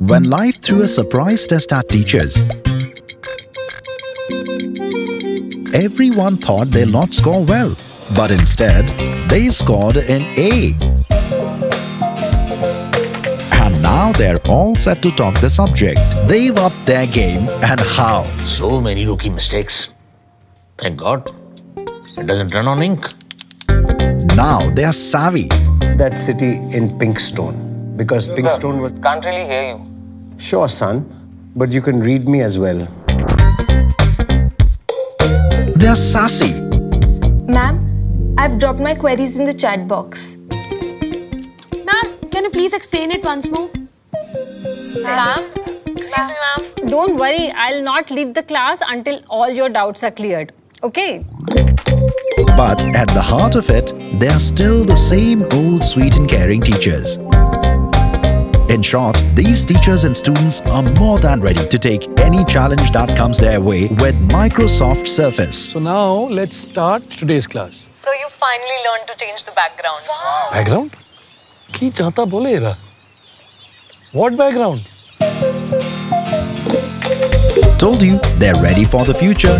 when life threw a surprise test at teachers. Everyone thought they'll not score well, but instead, they scored an A. And now they're all set to talk the subject. They've upped their game and how. So many rookie mistakes. Thank God. It doesn't run on ink. Now they're savvy. That city in Pinkstone. Because Pinkstone was. Can't really hear you. Sure, son. But you can read me as well. They're sassy. Ma'am, I've dropped my queries in the chat box. Ma'am, can you please explain it once more? Ma'am, Excuse me, ma'am. don't worry, I'll not leave the class until all your doubts are cleared. Okay? But at the heart of it, they are still the same old sweet and caring teachers. In short, these teachers and students are more than ready to take any challenge that comes their way with Microsoft Surface. So now let's start today's class. So you finally learned to change the background. Wow. Background? Ki चाहता बोले एरा What background? Told you, they're ready for the future.